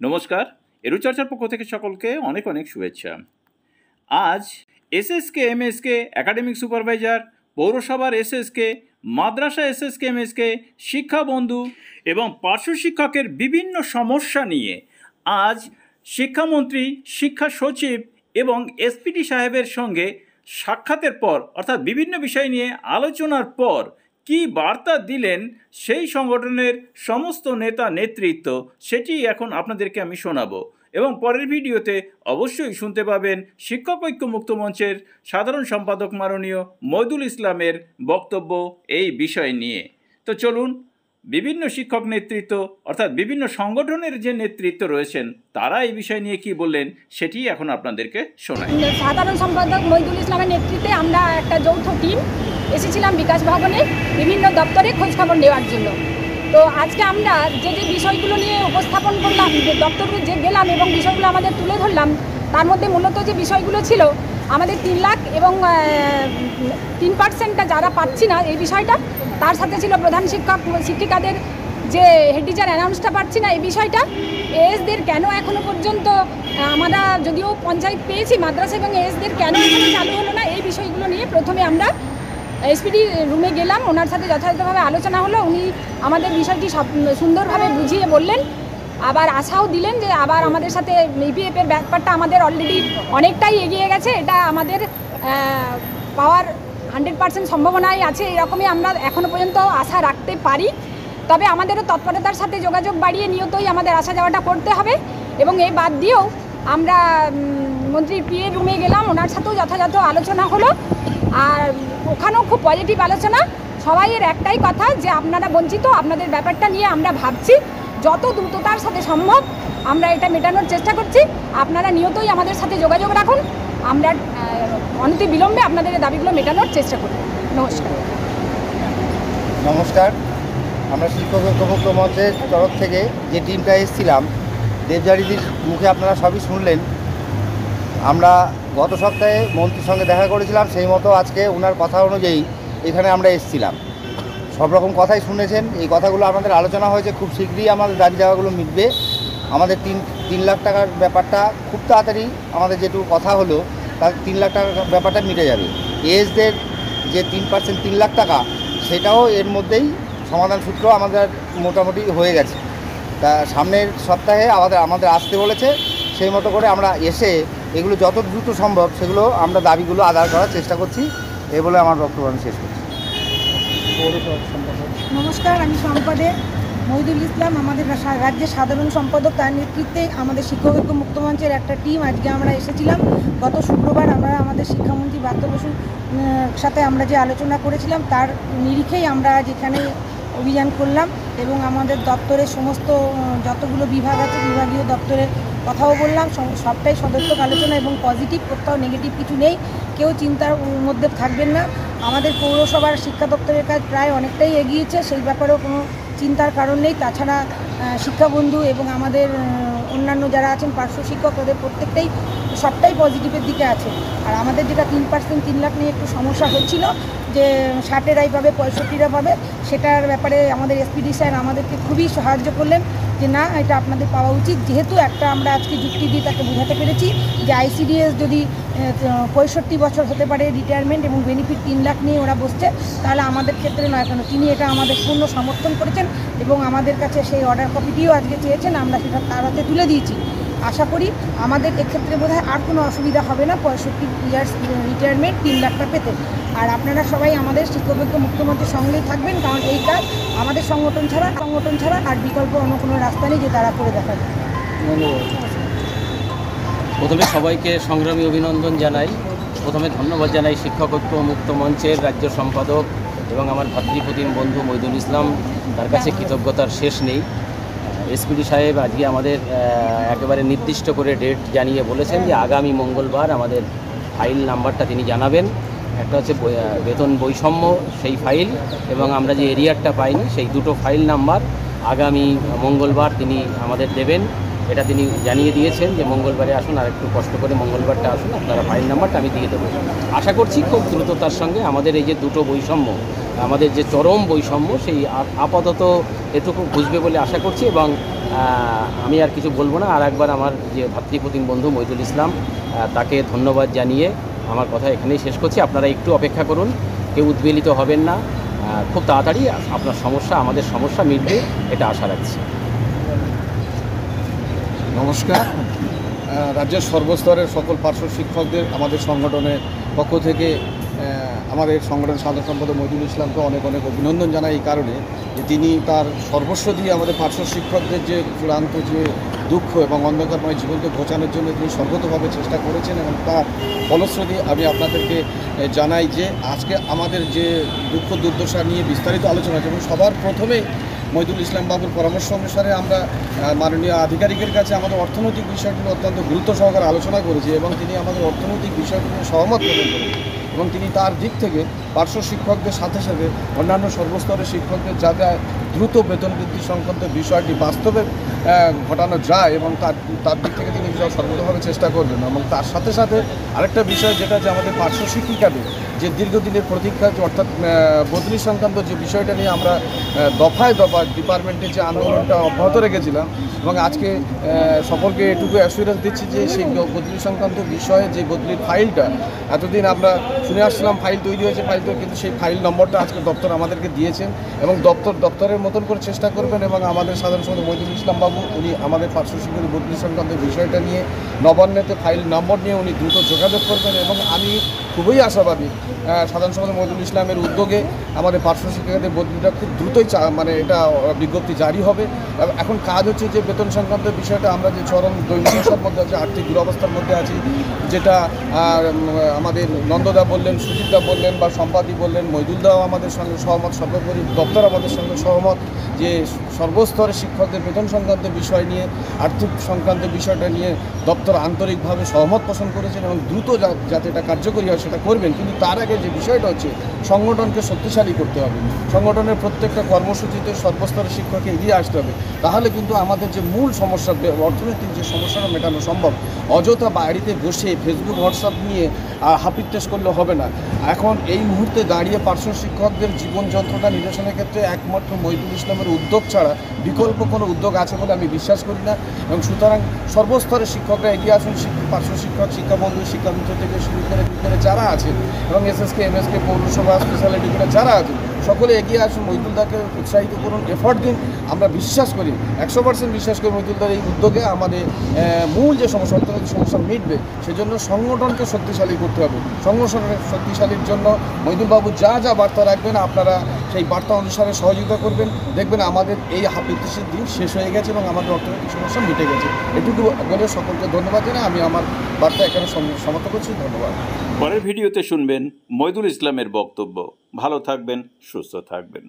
নমস্কার, এরুচর্চার পক্ষ থেকে সকলকে অনেক অনেক শুভেচ্ছা। আজ এসএসকে এমএসকে একাডেমিক সুপারভাইজার পৌরসভার এসএসকে মাদ্রাসা এসএসকে এমএসকে শিক্ষা বন্ধু এবং পার্শ্ব শিক্ষকের বিভিন্ন সমস্যা নিয়ে আজ শিক্ষামন্ত্রী, শিক্ষা সচিব এবং এসপিটি সাহেবের সঙ্গে সাক্ষাতের পর, অর্থাৎ বিভিন্ন বিষয় নিয়ে আলোচনার পর কি বার্তা দিলেন সেই সংগঠনের সমস্ত নেতা নেতৃত্ব, সেটি এখন আপনাদেরকে আমি শোনাবো। এবং পরের ভিডিওতে অবশ্যই শুনতে পাবেন শিক্ষক ঐক্য মুক্ত মঞ্চের সাধারণ সম্পাদক মাননীয় মইদুল ইসলামের বক্তব্য এই বিষয় নিয়ে। তো চলুন বিভিন্ন শিক্ষক নেতৃত্ব, অর্থাৎ বিভিন্ন সংগঠনের যে নেতৃত্ব রয়েছেন, তারা এই বিষয় নিয়ে কি বললেন সেটি এখন আপনাদেরকে শোনাই। সাধারণ সম্পাদক মহিদুল ইসলামের নেতৃত্বে আমরা একটা যৌথ টিম এসেছিলাম বিকাশ ভবনে বিভিন্ন দপ্তরে খোঁজখবর নেওয়ার জন্য। তো আজকে আমরা যে যে বিষয়গুলো নিয়ে উপস্থাপন করলাম, যে দপ্তরে যে গেলাম এবং বিষয়গুলো আমাদের তুলে ধরলাম, তার মধ্যে মূলত যে বিষয়গুলো ছিল আমাদের তিন লাখ এবং তিন পার্সেন্টটা যারা পাচ্ছি না এই বিষয়টা, তার সাথে ছিল প্রধান শিক্ষক শিক্ষিকাদের যে হেড টিচার অ্যানাউন্সটা পাচ্ছি না এই বিষয়টা এসদের কেন এখনও পর্যন্ত আমরা যদিও পঞ্চায়েত পেয়েছি মাদ্রাসা এবং এসদের কেন এখনও চালু হলো না, এই বিষয়গুলো নিয়ে প্রথমে আমরা এসপিডি রুমে গেলাম, ওনার সাথে যথাযথভাবে আলোচনা হলো, উনি আমাদের বিষয়টি সব, সুন্দরভাবে বুঝিয়ে বললেন। আবার আশাও দিলেন যে আবার আমাদের সাথে ইপিএফের ব্যাপারটা আমাদের অলরেডি অনেকটাই এগিয়ে গেছে, এটা আমাদের পাওয়ার হান্ড্রেড পার্সেন্ট সম্ভাবনাই আছে, এরকমই আমরা এখনও পর্যন্ত আশা রাখতে পারি। তবে আমাদেরও তৎপরতার সাথে যোগাযোগ বাড়িয়ে নিয়তই আমাদের আসা যাওয়াটা করতে হবে এবং এই বাদ দিয়েও আমরা মন্ত্রীর পিএ রুমে গেলাম, ওনার সাথেও যথাযথ আলোচনা হলো। আর ওখানেও খুব পজিটিভ আলোচনা। সবাইয়ের একটাই কথা যে আপনারা বঞ্চিত, আপনাদের ব্যাপারটা নিয়ে আমরা ভাবছি। যত দ্রুততার সাথে সম্ভব আমরা এটা মেটানোর চেষ্টা করছি। আপনারা নিয়তই আমাদের সাথে যোগাযোগ রাখুন। আমরা অনতি বিলম্বে আপনাদের দাবিগুলো মেটানোর চেষ্টা করি নমস্কার। নমস্কার। আমরা শিক্ষক ঐক্যমুক্ত মঞ্চের তরফ থেকে যে টিমটা এসেছিলাম, দেবজারিদির মুখে আপনারা সবই শুনলেন। আমরা গত সপ্তাহে মন্ত্রীর সঙ্গে দেখা করেছিলাম, সেই মতো আজকে ওনার কথা অনুযায়ী এখানে আমরা এসেছিলাম। সব রকম কথাই শুনেছেন। এই কথাগুলো আমাদের আলোচনা হয়েছে, খুব শীঘ্রই আমাদের দাবি দেওয়াগুলো মিটবে। আমাদের তিন তিন লাখ টাকার ব্যাপারটা খুব তাড়াতাড়ি আমাদের যেটুকু কথা হলো, তার তিন লাখ টাকার ব্যাপারটা মিটে যাবে। এসদের যে তিন পার্সেন্ট, তিন লাখ টাকা, সেটাও এর মধ্যেই সমাধান সূত্র আমাদের মোটামুটি হয়ে গেছে। তা সামনের সপ্তাহে আমাদের আমাদের আসতে বলেছে, সেই মতো করে আমরা এসে এগুলো যত দ্রুত সম্ভব, সেগুলো আমরা দাবিগুলো আদায় করার চেষ্টা করছি। এ বলে আমার বক্তব্য আমি শেষ করছি। নমস্কার, আমি সম্পাদক মহিদুল ইসলাম, আমাদের রাজ্যের সাধারণ সম্পাদক। তার নেতৃত্বে আমাদের শিক্ষক ঐক্য মুক্তমঞ্চের একটা টিম। আজকে আমরা এসেছিলাম। গত শুক্রবার আমরা আমাদের শিক্ষামন্ত্রী ব্রাত্য বসুর সাথে আমরা যে আলোচনা করেছিলাম, তার নিরিখেই আমরা আজ এখানে অভিযান করলাম এবং আমাদের দপ্তরের সমস্ত যতগুলো বিভাগ আছে, বিভাগীয় দপ্তরের কথাও বললাম। সবটাই সদর্থক আলোচনা এবং পজিটিভ, কোথাও নেগেটিভ কিছু নেই। কেউ চিন্তার মধ্যে থাকবেন না। আমাদের পৌরসভার শিক্ষা দপ্তরের কাজ প্রায় অনেকটাই এগিয়েছে, সেই ব্যাপারেও কোনো চিন্তার কারণ নেই। তাছাড়া শিক্ষাবন্ধু এবং আমাদের অন্যান্য যারা আছেন, পার্শ্ব শিক্ষক, ওদের প্রত্যেকটাই সবটাই পজিটিভের দিকে আছে। আর আমাদের যেটা তিন পার্সেন্ট তিন লাখ নিয়ে একটু সমস্যা হচ্ছিল, যে ষাটেরাই পাবে পঁয়ষট্টিরা পাবে, সেটার ব্যাপারে আমাদের এসপিডি স্যার আমাদেরকে খুবই সাহায্য করলেন। যে না, এটা আপনাদের পাওয়া উচিত। যেহেতু একটা আমরা আজকে যুক্তি দিয়ে তাকে বোঝাতে পেরেছি যে আইসিডিএস যদি পঁয়ষট্টি বছর হতে পারে রিটায়ারমেন্ট এবং বেনিফিট তিন লাখ নিয়ে ওরা বসছে, তাহলে আমাদের ক্ষেত্রে নয় কেন? তিনি এটা আমাদের পূর্ণ সমর্থন করেছেন এবং আমাদের কাছে সেই অর্ডার কপিটিও আজকে চেয়েছেন, আমরা সেটা তার হাতে তুলে দিয়েছি। আশা করি আমাদের এক্ষেত্রে বোধ হয় আর কোনো অসুবিধা হবে না। পঁয়ষট্টি ইয়ার্স রিটায়ারমেন্ট তিন লাখটা পেতে। আর আপনারা সবাই আমাদের শিক্ষকৈক্য মুক্তমন্ত্রের সঙ্গেই থাকবেন কারণ এই কাজ আমাদের সংগঠন ছাড়া সংগঠন ছাড়া আর বিকল্প অন্য কোনো রাস্তা নেই যে তারা করে দেখাবে প্রথমে সবাইকে সংগ্রামী অভিনন্দন জানাই। প্রথমে ধন্যবাদ জানাই শিক্ষকত্ব মুক্ত মঞ্চের রাজ্য সম্পাদক এবং আমার ভাতৃপ্রতিম বন্ধু মৈদুল ইসলাম। তার কাছে কৃতজ্ঞতার শেষ নেই। এসপিডি সাহেব আজকে আমাদের একেবারে নির্দিষ্ট করে ডেট জানিয়ে বলেছেন যে আগামী মঙ্গলবার আমাদের ফাইল নাম্বারটা তিনি জানাবেন। একটা হচ্ছে বেতন বৈষম্য, সেই ফাইল এবং আমরা যে এরিয়ারটা পাইনি সেই দুটো ফাইল নাম্বার আগামী মঙ্গলবার তিনি আমাদের দেবেন। এটা তিনি জানিয়ে দিয়েছেন যে মঙ্গলবারে আসুন, আর একটু কষ্ট করে মঙ্গলবারটা আসুন, আপনারা ফাইল নাম্বারটা আমি দিয়ে দেবো। আশা করছি খুব দ্রুততার সঙ্গে আমাদের এই যে দুটো বৈষম্য আমাদের যে চরম বৈষম্য, সেই আপাতত এটুকু বুঝবে বলে আশা করছি এবং আমি আর কিছু বলব না। আর একবার আমার যে ভাতৃপ্রতিম বন্ধু মইদুল ইসলাম তাকে ধন্যবাদ জানিয়ে আমার কথা এখানেই শেষ করছি। আপনারা একটু অপেক্ষা করুন, কেউ উদ্বেলিত হবেন না। খুব তাড়াতাড়ি আপনার সমস্যা, আমাদের সমস্যা মিটবে, এটা আশা রাখছি। নমস্কার। রাজ্যের সর্বস্তরের সকল পার্শ্ব শিক্ষকদের, আমাদের সংগঠনের পক্ষ থেকে আমাদের সংগঠনের সাধারণ সম্পাদক মহিদুল ইসলামকে অনেক অনেক অভিনন্দন জানাই এই কারণে যে তিনি তার সর্বস্ব দিয়ে আমাদের পার্শ্ব শিক্ষকদের যে চূড়ান্ত যে দুঃখ এবং অন্ধকারময় জীবনকে ঘোচানোর জন্য তিনি সর্বতভাবে চেষ্টা করেছেন এবং তার ফলশ্রুতি আমি আপনাদেরকে জানাই যে আজকে আমাদের যে দুঃখ দুর্দশা নিয়ে বিস্তারিত আলোচনা হচ্ছে এবং সবার প্রথমেই মহিদুল ইসলাম বাবুর পরামর্শ অনুসারে আমরা মাননীয় আধিকারিকের কাছে আমাদের অর্থনৈতিক বিষয়গুলো অত্যন্ত গুরুত্ব সহকারে আলোচনা করেছি এবং তিনি আমাদের অর্থনৈতিক বিষয়গুলো সহমত প্রদান করেন এবং তিনি তার দিক থেকে পার্শ্ব শিক্ষকদের সাথে সাথে অন্যান্য সর্বস্তরের শিক্ষকদের যাতে দ্রুত বেতন বৃদ্ধি সংক্রান্ত বিষয়টি বাস্তবে ঘটানো যায় এবং তার তার দিক থেকে তিনি সর্বতভাবে চেষ্টা করবেন এবং তার সাথে সাথে আরেকটা বিষয় যেটা যে আমাদের পার্শ্ব শিক্ষিকাদের যে দীর্ঘদিনের প্রতীক্ষা অর্থাৎ বদলি সংক্রান্ত যে বিষয়টা নিয়ে আমরা দফায় দফায় দফা ডিপার্টমেন্টে যে আন্দোলনটা অব্যাহত রেখেছিলাম এবং আজকে সকলকে এটুকু অ্যাসুরেন্স দিচ্ছি যে সেই বদলি সংক্রান্ত বিষয়ে যে বদলির ফাইলটা, এতদিন আমরা শুনে আসছিলাম ফাইল তৈরি হয়েছে, ফাইল তৈরি, কিন্তু সেই ফাইল নম্বরটা আজকে দপ্তর আমাদেরকে দিয়েছেন এবং দপ্তর, দপ্তরের মতন করে চেষ্টা করবেন এবং আমাদের সাধারণ সম্পাদক মহিদুল ইসলাম বাবু, উনি আমাদের পার্শ্ব বদলি সংক্রান্ত বিষয়টা নিয়ে নবান্নেতে ফাইল নম্বর নিয়ে উনি দ্রুত যোগাযোগ করবেন এবং আমি খুবই আশাবাদী। সাধারণ সম্পাদক মজুল ইসলামের উদ্যোগে আমাদের পার্শ্ব শিক্ষকদের বদলিটা খুব দ্রুতই মানে এটা বিজ্ঞপ্তি জারি হবে। এখন কাজ হচ্ছে যে বেতন সংক্রান্ত বিষয়টা আমরা যে চরম দৈনিকতার মধ্যে আছি, আর্থিক দুরবস্থার মধ্যে আছি, যেটা আমাদের নন্দদা বললেন সুজিতদা বললেন বা সম্পাদি বললেন মৈদুলদাও আমাদের সঙ্গে সহমত, সর্বোপরি দপ্তর আমাদের সঙ্গে সহমত যে সর্বস্তরের শিক্ষকদের বেতন সংক্রান্ত বিষয় নিয়ে, আর্থিক সংক্রান্ত বিষয়টা নিয়ে দপ্তর আন্তরিকভাবে সহমত পোষণ করেছেন এবং দ্রুত যাতে এটা কার্যকরী হয় সেটা করবেন কিন্তু তার আগে যে বিষয়টা হচ্ছে সংগঠনকে শক্তিশালী করতে হবে। সংগঠনের প্রত্যেকটা কর্মসূচিতে সর্বস্তরের শিক্ষককে এগিয়ে আসতে হবে। তাহলে কিন্তু আমাদের যে মূল সমস্যা অর্থনৈতিক যে সমস্যাটা মেটানো সম্ভব অযথা বাড়িতে বসে ফেসবুক হোয়াটসঅ্যাপ নিয়ে আহ, হাপিত্তেশ করলে হবে না। এখন এই মুহূর্তে দাঁড়িয়ে পার্শ্ব শিক্ষকদের জীবন যন্ত্রণা নিরসনের ক্ষেত্রে একমাত্র মহিদুল ইসলামের উদ্যোগ ছাড়া বিকল্প কোনো উদ্যোগ আছে বলে আমি বিশ্বাস করি না। এবং সুতরাং সর্বস্তরের শিক্ষকরা এগিয়ে আসুন পার্শ্ব শিক্ষক শিক্ষাবন্ধু শিক্ষামিত্র থেকে শুরু করে করে যারা আছে এবং এসএসকে এমএসকে পৌরসভা স্পেশালিটি করে যারা আছে সকলে এগিয়ে আসুন মহিদুলদাকে উৎসাহিত করুন এফর্ট দিন। আমরা বিশ্বাস করি, একশো পার্সেন্ট বিশ্বাস করি মহিদুলদার এই উদ্যোগে আমাদের মূল যে সমস্যা অর্থনৈতিক সমস্যা মিটবে, সেজন্য সংগঠনকে শক্তিশালী করতে হবে। সংগঠনের শক্তিশালীর জন্য মহিদুলবাবু যা যা বার্তা রাখবেন, আপনারা সেই বার্তা অনুসারে সহযোগিতা করবেন। দেখবেন আমাদের এই হাপিত্তিসের দিন শেষ হয়ে গেছে এবং আমাদের অর্থনৈতিক সমস্যা মিটে গেছে। এটুকু বলে সকলকে ধন্যবাদ জানাই। আমি আমার বার্তা এখানে সম- সমাপ্ত করছি। ধন্যবাদ। পরের ভিডিওতে শুনবেন মইদুল ইসলামের বক্তব্য। ভালো থাকবেন সুস্থ থাকবেন